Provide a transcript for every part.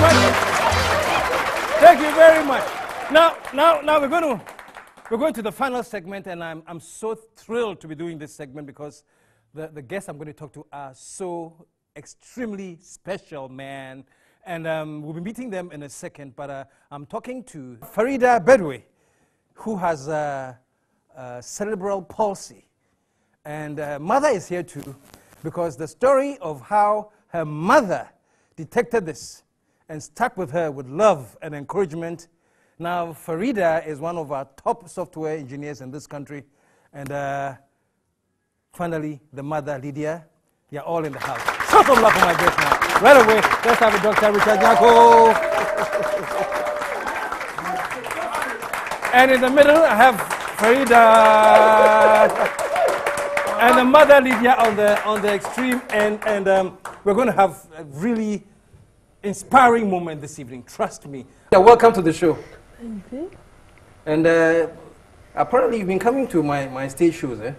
much. Thank you very much. Now, now, now we're going to we're going to the final segment, and I'm I'm so thrilled to be doing this segment because the the guests I'm going to talk to are so extremely special, man. And um, we'll be meeting them in a second. But uh, I'm talking to Farida Badwe, who has uh, cerebral palsy. And uh, mother is here too, because the story of how her mother detected this and stuck with her with love and encouragement. Now, Farida is one of our top software engineers in this country. And uh, finally, the mother, Lydia. You're all in the house. Show some love for my guest now. Right away, let's have a Dr. Richard Nyarko. and in the middle, I have Farida and the mother Lydia on the on the extreme end, and um, we're going to have really inspiring moment this evening. Trust me. Yeah, welcome to the show. Thank you. And uh, apparently, you've been coming to my, my stage shows, eh?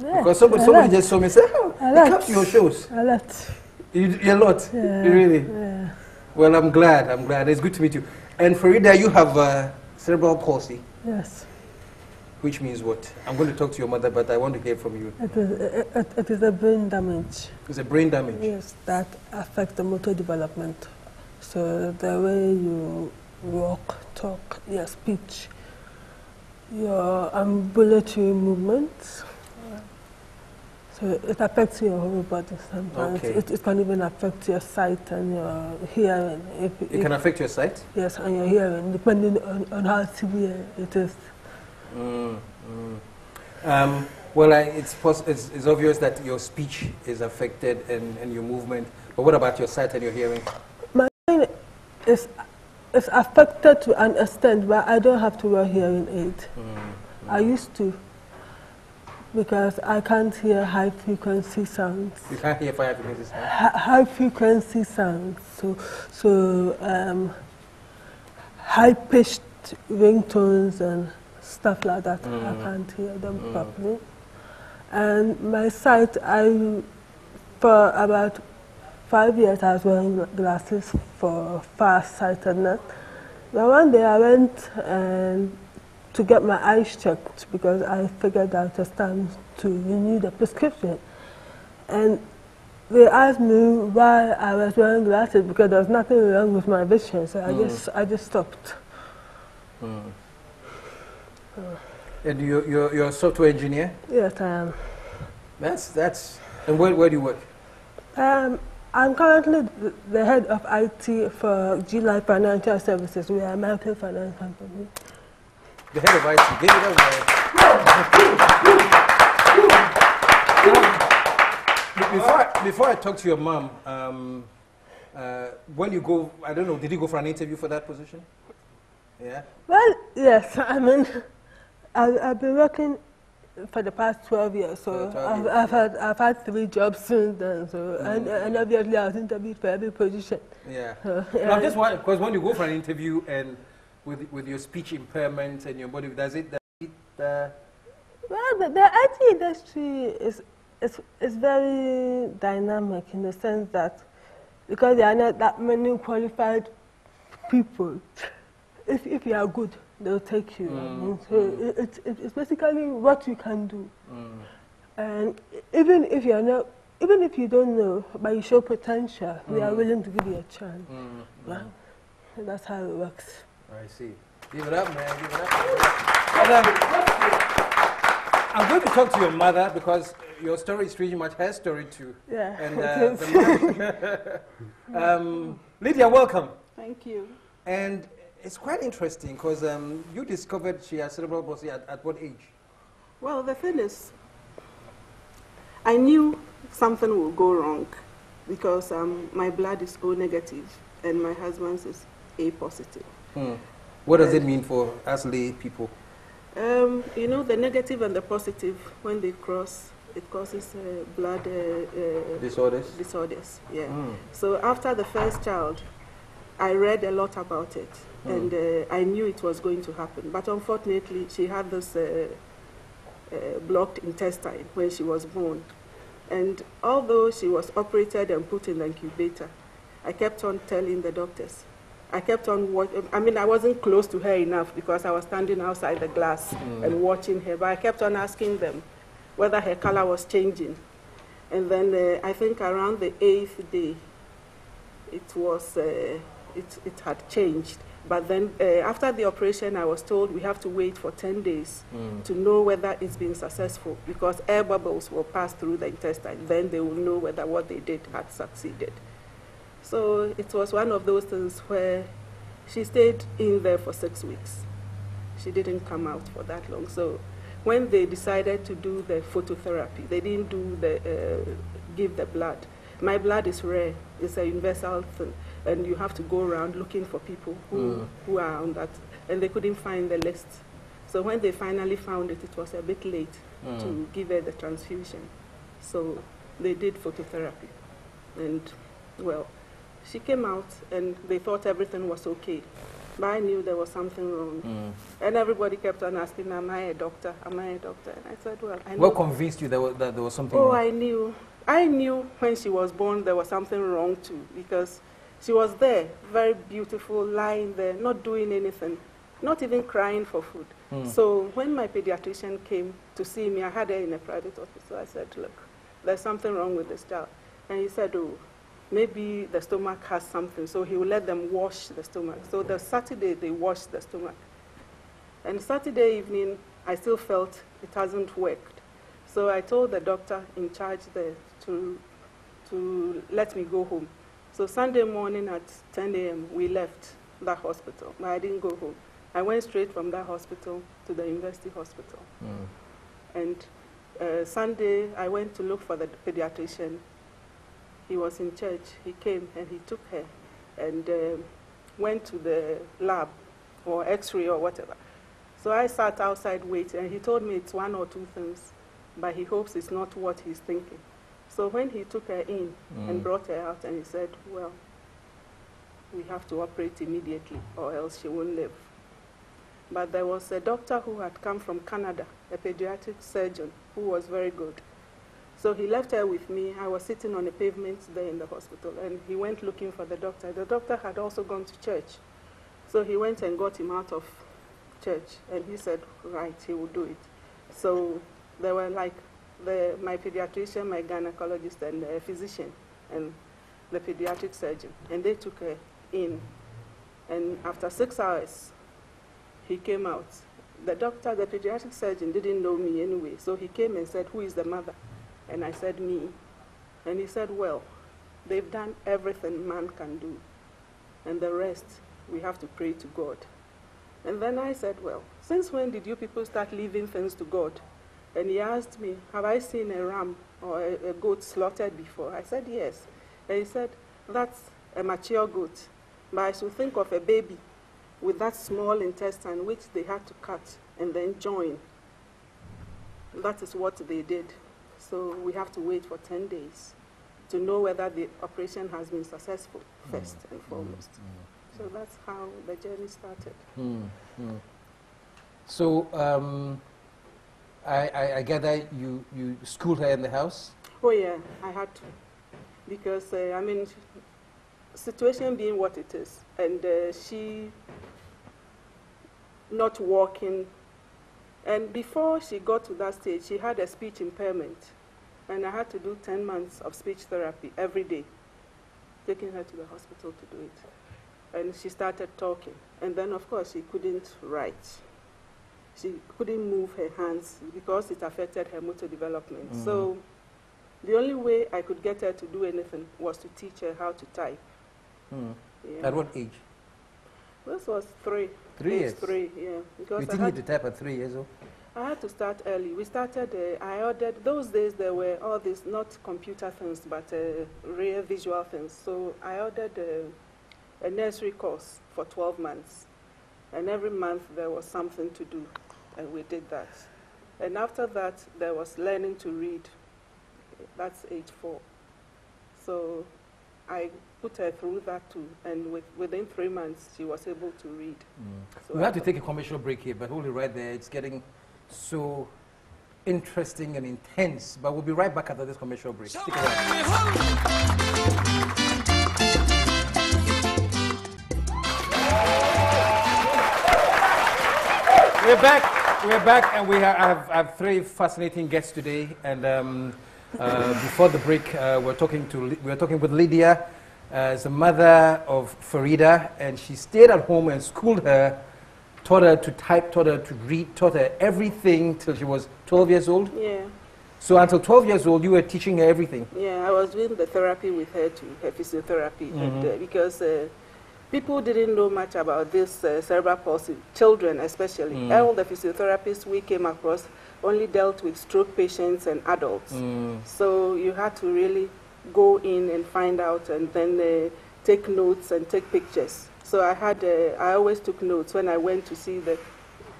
Yeah, Because somebody, a somebody just saw me and said, "Oh, A lot. come to your shows." A lot. You, you a lot. Yeah, really. Yeah. Well, I'm glad. I'm glad. It's good to meet you. And Farida, you have uh, cerebral palsy, Yes. which means what? I'm going to talk to your mother, but I want to hear from you. It is, it, it- it is a brain damage. It's a brain damage. Yes, that affects the motor development. So the way you walk, talk, your speech, your ambulatory movements. So it affects your whole body sometimes. Okay. It, it can even affect your sight and your hearing. If, It if- can affect your sight. yes, and your hearing, depending on, on how severe it is. Mm, mm. Um, well, I, it's, pos- it's, it's obvious that your speech is affected and, and your movement. But what about your sight and your hearing? Is, is affected to an extent, but I don't have to wear hearing aid. I used to, because I can't hear high frequency sounds. You can't hear fire frequencies. huh? Hi- High frequency sounds, so, so um, high pitched ringtones and stuff like that. I Mm. can't hear them Mm. properly. And my sight, I, for about five years, I was wearing glasses for far sightedness. But one day I went and to get my eyes checked because I figured out it's time to renew the prescription. And they asked me why I was wearing glasses because there was nothing wrong with my vision, so I Mm. just I just stopped. Mm. And you, you're, you're a software engineer? Yes, I am. That's, that's, and where, where do you work? Um, I'm currently the- the head of IT for G Life Financial Services. We are a microfinance company. The head of IT. Give it up, Before I, before I talk to your mom, um, uh, when you go, I don't know, did you go for an interview for that position? Yeah? Well, yes, I mean, I've, I've been working for the past 12 years, so For 12 I've. I've, had, I've had three jobs since then, so, and, Mm. and obviously I was interviewed for every position. Yeah. So, No, I'm just wondering, because when you go for an interview and with, with your speech impairment and your body, does it, does it uh, Well, the, the IT industry is, is, is very dynamic in the sense that because there are not that many qualified people, if, if you are good, they'll take you. Mm, mean, so mm. it, it's, it's basically what you can do. mm, And even if you're not, even if you don't know, but you show potential, we are Mm. willing to give you a chance. mm, mm. Right? That's how it works. I see. Give it up, man. Give it up. And, um, I'm going to talk to your mother because your story is pretty much her story too. Yeah. And uh, the um, Lydia, welcome. Thank you. And it's quite interesting because um, you discovered she has cerebral palsy at, at what age? Well, the thing is, I knew something would go wrong because um, my blood is O negative and my husband's is A positive. Hmm. What does it mean for us lay people? Um, you know, the negative and the positive, when they cross, it causes uh, blood uh, uh, Disorders? disorders. Yeah. Hmm. So after the first child, I read a lot about it, Mm. and uh, I knew it was going to happen. But unfortunately, she had this uh, uh, blocked intestine when she was born. And although she was operated and put in the incubator, I kept on telling the doctors, I kept on watching. I mean, I wasn't close to her enough because I was standing outside the glass and watching her. But I kept on asking them whether her color was changing. And then uh, I think around the eighth day, it was uh, it, it had changed. But then uh, after the operation, I was told we have to wait for 10 days to know whether it's been successful because air bubbles will pass through the intestine. Then they will know whether what they did had succeeded. So it was one of those things where she stayed in there for six weeks. She didn't come out for that long. So when they decided to do the phototherapy, they didn't do the uh, give the blood. My blood is rare; it's a universal thing, and you have to go around looking for people who, hmm. who are on that, and they couldn't find the list. So when they finally found it, it was a bit late to hmm. give her the transfusion. So they did phototherapy, and well, she came out, and they thought everything was okay. But I knew there was something wrong. Hmm. And everybody kept on asking, Am I a doctor? Am I a doctor? And I said, Well, I know. What convinced you that, wa- that there was something Oh, wrong? I knew. I knew when she was born there was something wrong too because she was there, very beautiful, lying there, not doing anything, not even crying for food. Hmm. So when my pediatrician came to see me, I had her in a private office. So I said, Look, there's something wrong with this child. And he said, Oh, maybe the stomach has something. So he will let them wash the stomach. So the Saturday they washed the stomach. And Saturday evening, I still felt it hasn't worked. So I told the doctor in charge there to, to let me go home. So Sunday morning at 10 a.m., we left that hospital, but I didn't go home. I went straight from that hospital to the university hospital. And uh, Sunday, I went to look for the pediatrician. He was in church. He came and he took her and um went to the lab or x-ray or whatever. So I sat outside waiting, and he told me it's one or two things, but he hopes it's not what he's thinking. So when he took her in and mm. brought her out, and he said, Well, we have to operate immediately, or else she won't live. But there was a doctor who had come from Canada, a pediatric surgeon, who was very good. So he left her with me. I was sitting on a pavement there in the hospital, and he went looking for the doctor. The doctor had also gone to church. So he went and got him out of church, and he said, right, he will do it. So there were like the, my pediatrician, my gynecologist, and a physician, and the pediatric surgeon, and they took her in. And after six hours, he came out. The doctor, the pediatric surgeon, didn't know me anyway, so he came and said, Who is the mother? And I said, Me. And he said, Well, they've done everything man can do, and the rest we have to pray to God. And then I said, Well, since when did you people start leaving things to God? And he asked me, Have I seen a ram or a, a goat slaughtered before? I said, Yes. And he said, That's a mature goat. But I should think of a baby with that small intestine which they had to cut and then join. That is what they did. So we have to wait for 10 days to know whether the operation has been successful, first and foremost. So that's how the journey started. Hmm, hmm. So, um, I, I, I gather you, you schooled her in the house? Oh yeah, I had to, because uh, I mean, situation being what it is, and uh, she not walking, and before she got to that stage, she had a speech impairment, and I had to do 10 months of speech therapy every day, taking her to the hospital to do it, and she started talking, and then of course she couldn't write. She couldn't move her hands because it affected her motor development. So the only way I could get her to do anything was to teach her how to type. Hmm. Yeah. At what age? This was three. Three Age years? Three, yeah. You Because you had, to type at three years old? I had to start early. We started, uh, I ordered, those days there were all these, not computer things, but uh, real visual things. So I ordered uh, a nursery course for 12 months. And every month there was something to do, and we did that. And after that, there was learning to read. That's age four. So I put her through that too, and with, within three months, she was able to read. Mm. So we have to take a commercial break here, but only right there, it's getting so interesting and intense. But we'll be right back after this commercial break. Stick. We're back. We're back, and we have, I have, I have three fascinating guests today. And um, uh, before the break, uh, we're talking to we're talking with Lydia, uh, as the mother of Farida, and she stayed at home and schooled her, taught her to type, taught her to read, taught her everything till she was 12 years old. Yeah, So until 12 years old, you were teaching her everything. yeah. I was doing the therapy with her too, her physiotherapy, and, uh, because uh, people didn't know much about this uh, cerebral palsy, children especially. Mm. All the physiotherapists we came across only dealt with stroke patients and adults. Mm. So you had to really go in and find out and then uh, take notes and take pictures. So I had, uh, I always took notes when I went to see the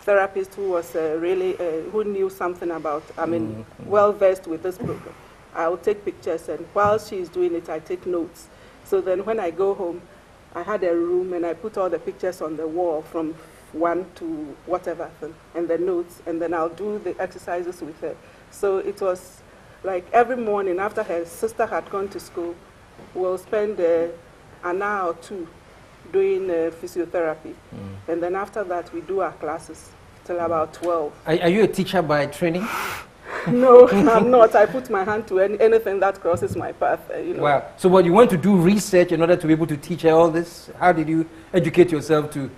therapist who was uh, really, uh, who knew something about, I mean, well versed with this program. I'll take pictures and while she's doing it, I take notes. So then when I go home, I had a room and I put all the pictures on the wall from one to whatever thing, and the notes, and then I'll do the exercises with her. So it was like every morning after her sister had gone to school, we'll spend uh, an hour or two doing uh, physiotherapy. And then after that, we do our classes till about 12. Are, are you a teacher by training? no, I'm not. I put my hand to any, anything that crosses my path. Uh, you know. Wow. So what you want to do research in order to be able to teach her all this? How did you educate yourself to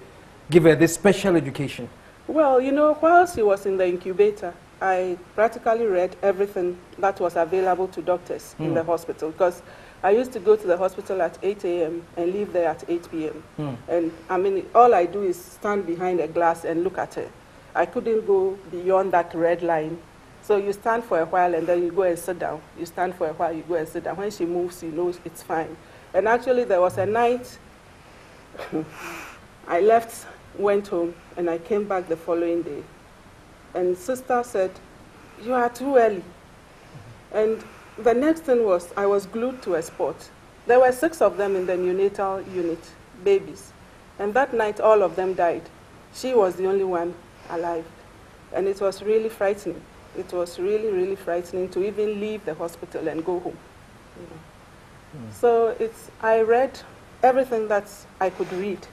give her this special education? Well, you know, while she was in the incubator, I practically read everything that was available to doctors in the hospital because I used to go to the hospital at 8 a.m. and leave there at 8 p.m. Hmm. And I mean, all I do is stand behind a glass and look at her. I couldn't go beyond that red line. So you stand for a while and then you go and sit down. You stand for a while, you go and sit down. When she moves, you know it's fine. And actually, there was a night I left, went home, and I came back the following day. And sister said, You are too early. And the next thing was, I was glued to a spot. There were six of them in the neonatal unit, babies. And that night, all of them died. She was the only one alive. And it was really frightening. It was really, really frightening to even leave the hospital and go home. you know. So it's, I read everything that I could read.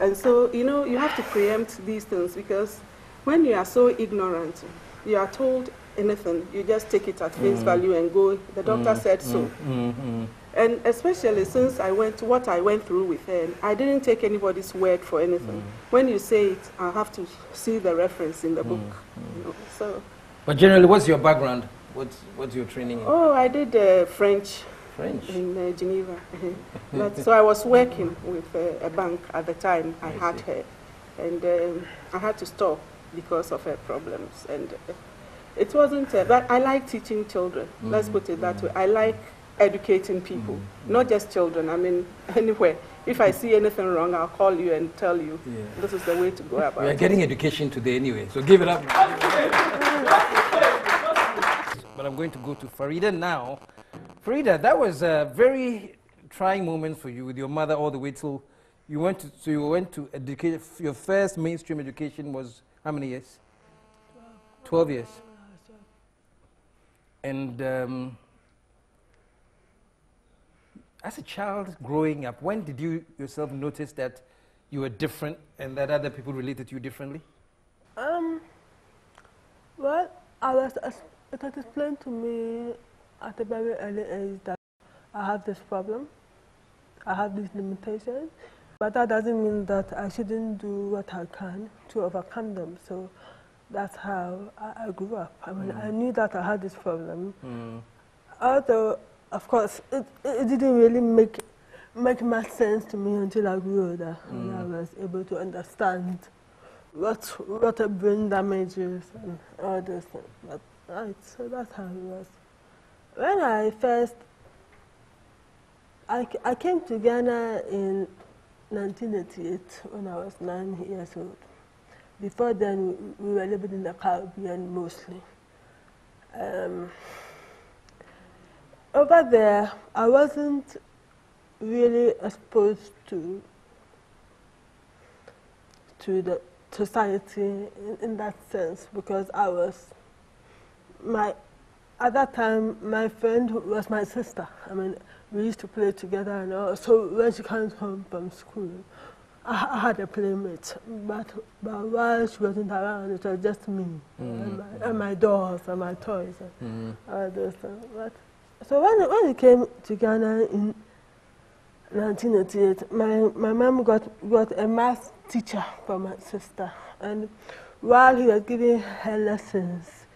And so, you know, you have to preempt these things because when you are so ignorant, you are told anything, you just take it at face hmm. value and go, the doctor hmm. said so. Mm-hmm. And especially since I went, what I went through with her, I didn't take anybody's word for anything. When you say it, I have to see the reference in the book. you know. So, But generally, what's your background? What's, what's your training in? oh, I did uh, French French. in uh, Geneva. but, so I was working with uh, a bank at the time. I, I had see. her, and um, I had to stop because of her problems. And uh, it wasn't. Uh, but I like teaching children. Let's put it that way. I like educating people, not just children. I mean, anywhere. If I see anything wrong, I'll call you and tell you Yeah. this is the way to go about it. We are it. getting education today anyway, so give it up. but I'm going to go to Farida now. Farida, that was a very trying moment for you with your mother all the way till you went to, so you went to educate, your first mainstream education was how many years? 12 years. And um, as a child growing up, when did you yourself notice that you were different and that other people related to you differently? Um, well, I was, it was explained to me at a very early age that I have this problem, I have these limitations, but that doesn't mean that I shouldn't do what I can to overcome them. So that's how I, I grew up. I mean, I knew that I had this problem, although, of course, it, it didn't really make, make much sense to me until I grew older, and I was able to understand what what a brain damage is and all those things. But right, so that's how it was. When I first, I, I came to Ghana in 1988 when I was nine years old. Before then, we were living in the Caribbean mostly. Um, over there, I wasn't really exposed to to the society in, in that sense because I was my at that time my friend was my sister. I mean we used to play together and all. So when she comes home from school, I, I had a playmate, but, but while she wasn't around, it was just me Mm. and, my, and my dolls and my toys and Mm. all those things. But, so when, when we came to Ghana in 1988, my, my mom got, got a math teacher for my sister. And while he was giving her lessons,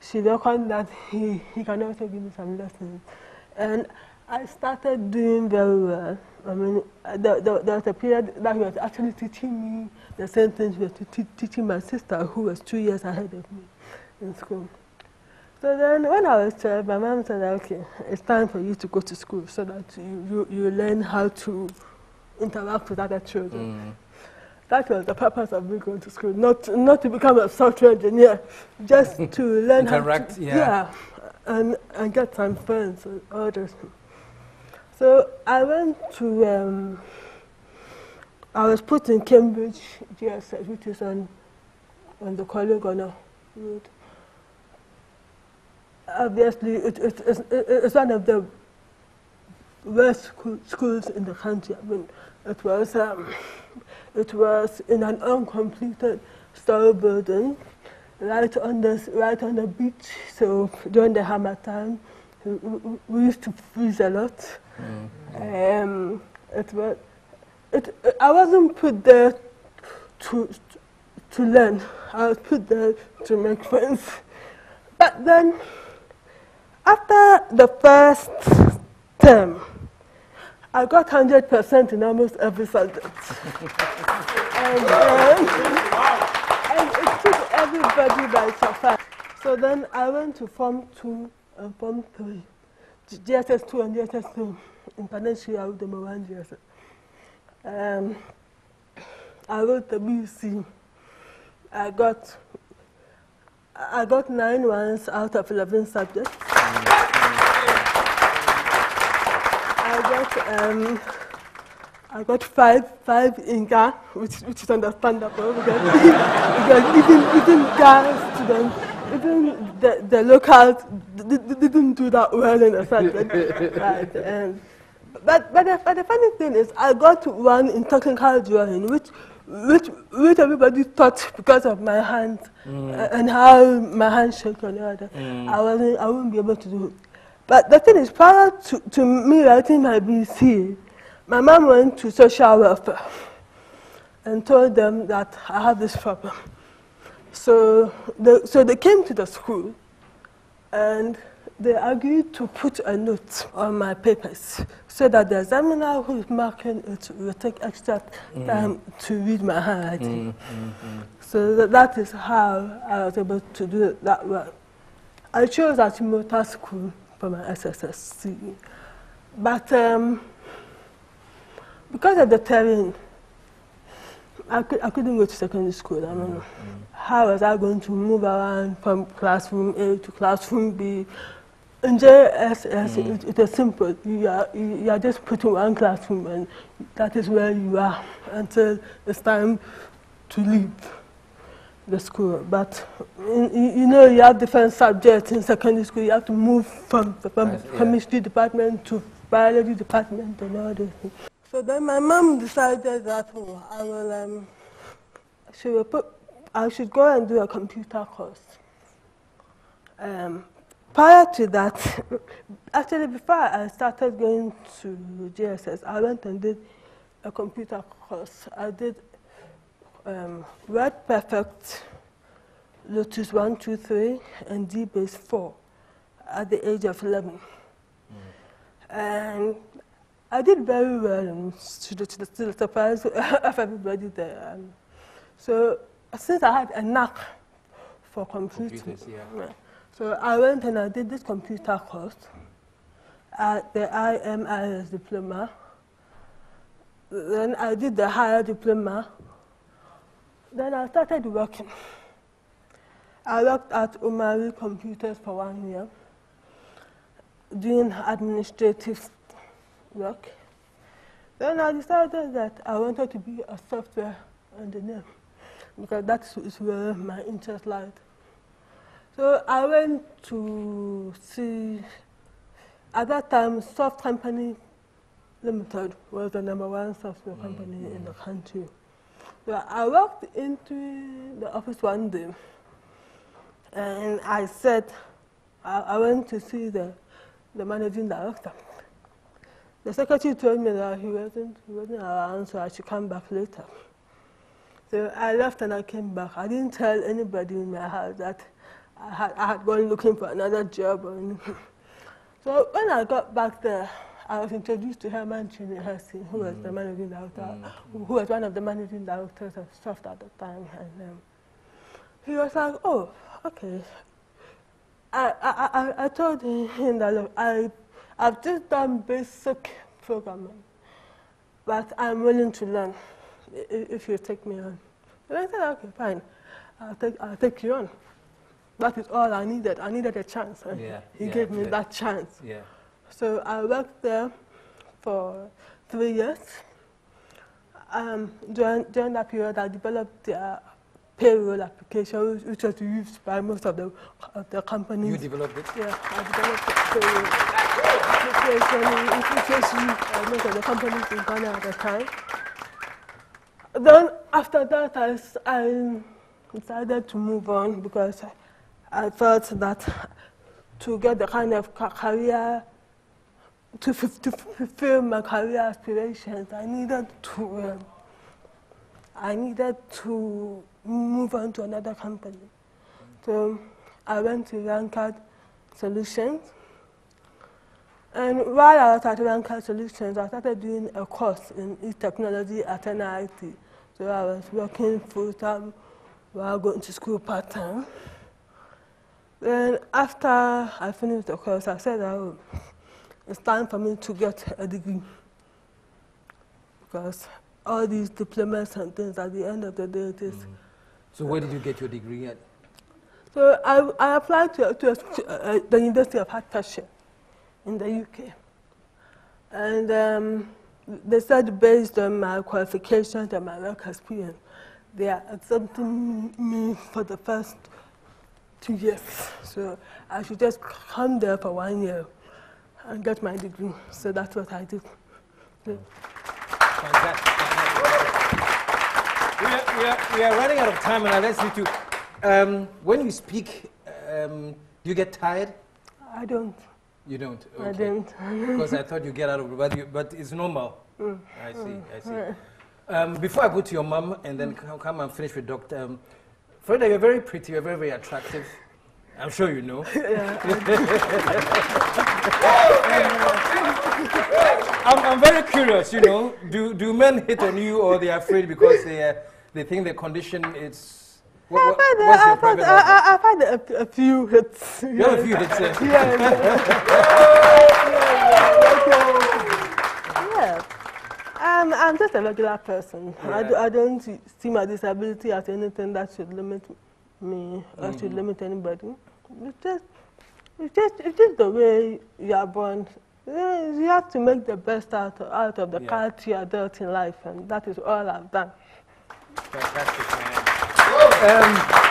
she reckoned that he, he can also give me some lessons. And I started doing very well. I mean, there, there was a period that he was actually teaching me the same things he was teaching my sister, who was two years ahead of me in school. So then when I was 12, my mom said, okay, it's time for you to go to school so that you, you, you learn how to interact with other children. Mm. That was the purpose of me going to school, not, not to become a software engineer, just to learn Interact, how to, yeah. and, and get some friends and all those. So I went to, um, I was put in Cambridge JSS, which is on, on the Korle Gonno road. Obviously, it, it, it's, it's one of the worst school, schools in the country. I mean, it was, um, it was in an uncompleted story building, right on the right on the beach. So during the harmattan, we, we- used to freeze a lot. Mm. Um, it was, it, I wasn't put there to, to learn. I was put there to make friends. But then, after the first term, I got 100% in almost every subject. and, um, and it took everybody by surprise. So then I went to Form 2 and Form 3. G- JSS 2 and JSS 2, international with number one JSS. Um, I wrote the BC. I got I got nine ones out of 11 subjects. Got um, I got five five in Ga, which which is understandable because, because even even Ga students, even the, the locals didn't do that well in the subject. right, um, but but the, but the funny thing is, I got one in technical drawing, which which which everybody thought because of my hand uh, and how my hand shook and all that, I wasn't I wouldn't be able to do it. But the thing is, prior to, to me writing my BC, my mom went to social welfare and told them that I have this problem. So they, so they came to the school and they agreed to put a note on my papers so that the examiner who is marking it will take extra mm. time to read my handwriting. Mm, mm, so that, that is how I was able to do that well. I chose Achimota School for my SSSC. But um, because of the terrain, I, could, I couldn't go to secondary school. I mean, how was I going to move around from classroom A to classroom B? In JSS, it, it is simple. You are, you you are just put in one classroom and that is where you are until it's time to leave the school. But in, you know, you have different subjects in secondary school. You have to move from, from yeah. chemistry department to biology department and all those things. So then my mom decided that oh, I will, um, she will put, I should go and do a computer course. Um, prior to that, actually before I started going to JSS, I went and did a computer course. I did um, Word Perfect, Lotus 1, 2, 3, and DBase 4 at the age of 11. And I did very well, to the, to the, to the surprise of everybody there. Um, so since I had a knack for computing, Computers, yeah. so I went and I did this computer course at the IMIS diploma. Then I did the higher diploma. Then I started working. I worked at Umari Computers for one year, doing administrative work. Then I decided that I wanted to be a software engineer because that is where my interest lied. So I went to see, at that time, soft company Limited was the number one software company mm -hmm. in the country. So I walked into the office one day and I said, I, I went to see the, the managing director. The secretary told me that he wasn't, he wasn't around, so I should come back later. So I left and I came back. I didn't tell anybody in my house that I had, I had gone looking for another job or anything. So when I got back there, I was introduced to Herman Chinery who was the mm. managing director, mm. who was one of the managing directors of Soft at the time. And um, he was like, oh, okay. I, I, I, I told him that, look, I, I've just done basic programming, but I'm willing to learn if you take me on. And I said, okay, fine. I'll take, I'll take you on. That is all I needed. I needed a chance. And yeah, he yeah, gave me yeah. that chance. Yeah. So I worked there for three years. Um, during, during that period, I developed the payroll application, which was used by most of the, of the companies. You developed it? Yeah, I developed the payroll application, which was used by most of the companies in Ghana at the time. Then after that, I, I decided to move on because I felt that to get the kind of career to, to fulfill my career aspirations, I needed to, um, I needed to move on to another company. So I went to Rancard Solutions. And while I was at Rancard Solutions, I started doing a course in e-technology at NIT. So I was working full-time while going to school part-time. Then after I finished the course, I said, oh, it's time for me to get a degree. Because all these diplomas and things, at the end of the day, it is. Mm. So where did you get your degree at? So I, I applied to, to, to uh, the University of Hertfordshire in the UK. And um, they said based on my qualifications and my work experience, they are accepting me for the first two years. So I should just come there for one year and get my degree. So that's what I did. Yeah. Fantastic. We are, we, are, we are running out of time, and I'll ask you to. Um, when you speak, um, do you get tired? I don't. You don't? Okay. I don't. because I thought you get out of it, but, you, but it's normal. Mm. I see, mm. I see. Um, before I go to your mom and then mm. come and finish with Dr. Um, Freda, you're very pretty, you're very, very attractive. I'm sure you know. I'm, I'm very curious, you know. Do, do men hit on you or they are afraid because they, uh, they think the condition is. What, what, I've, had, I've, had, a, a, few hits. You have a few hits, yeah. yeah, yeah. Um, I'm just a regular person. Yeah. I, do, I don't see my disability as anything that should limit me or mm. should mm-hmm. limit anybody. It's just, it's just, it's just the way you are born. You have to make the best out of, out of the yeah. character you are dealt in life, and that is all I've done. Fantastic, man. Um,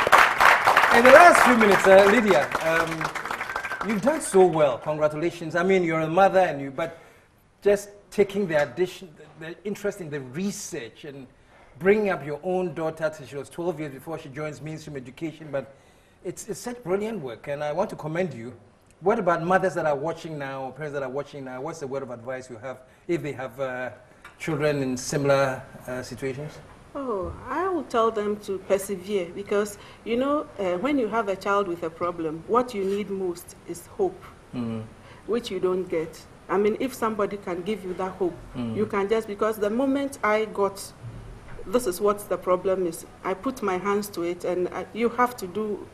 in the last few minutes, uh, Lydia, um, you've done so well. Congratulations. I mean, you're a mother, and you, but just taking the addition, the, the interest in the research and bringing up your own daughter till she was 12 years before she joins mainstream education, but it's, it's such brilliant work, and I want to commend you. What about mothers that are watching now, parents that are watching now? What's the word of advice you have if they have uh, children in similar uh, situations? Oh, I will tell them to persevere because, you know, uh, when you have a child with a problem, what you need most is hope, mm. which you don't get. I mean, if somebody can give you that hope, mm. you can just, because the moment I got this is what the problem is. I put my hands to it, and I, you have to do.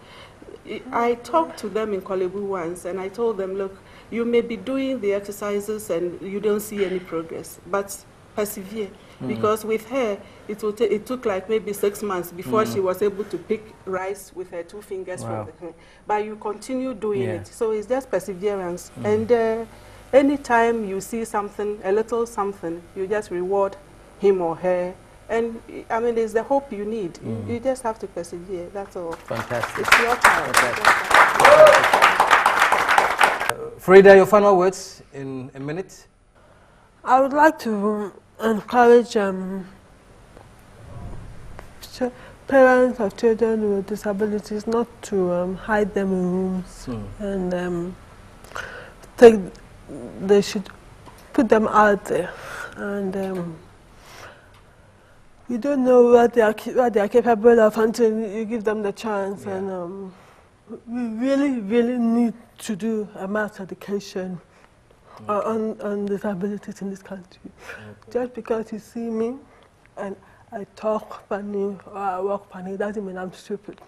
I talked to them in Korle Bu once, and I told them, look, you may be doing the exercises and you don't see any progress, but persevere. Mm. Because with her, it, will it took like maybe six months before mm. she was able to pick rice with her two fingers wow. from the But you continue doing yeah. it. So it's just perseverance. Mm. And uh, anytime you see something, a little something, you just reward him or her and I mean, it's the hope you need. Mm. You just have to persevere. That's all. Fantastic. It's your time. Freda, your final words in a minute. I would like to encourage um, parents of children with disabilities not to um, hide them in rooms and um, take. They should put them out there, and um, you don't know what they are what they are capable of until you give them the chance. Yeah. And um, we really, really need to do a mass education uh, on, on disabilities in this country. Just because you see me and I talk funny or I walk funny doesn't mean I'm stupid.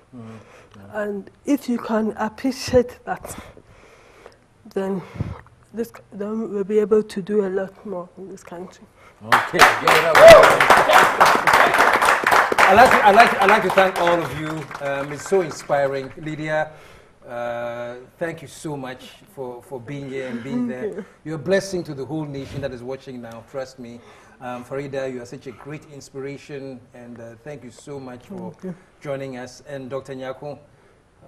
And if you can appreciate that, then this, then we'll be able to do a lot more in this country. Okay, give it up. I'd like, to, I'd, like to, I'd like to thank all of you. Um, it's so inspiring. Lydia, uh, thank you so much for, for being here and being there. You're a blessing to the whole nation that is watching now, trust me. Um, Farida, you are such a great inspiration, and uh, thank you so much for joining us. And Dr. Nyarko,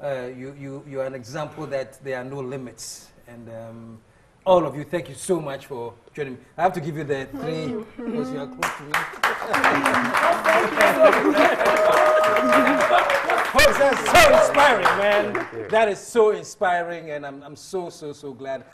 uh, you, you, you are an example that there are no limits. And um, all of you, thank you so much for joining me. I have to give you the three because you are close to me. Folks, that's so inspiring, man. That is so inspiring, and I'm, I'm so, so, so glad.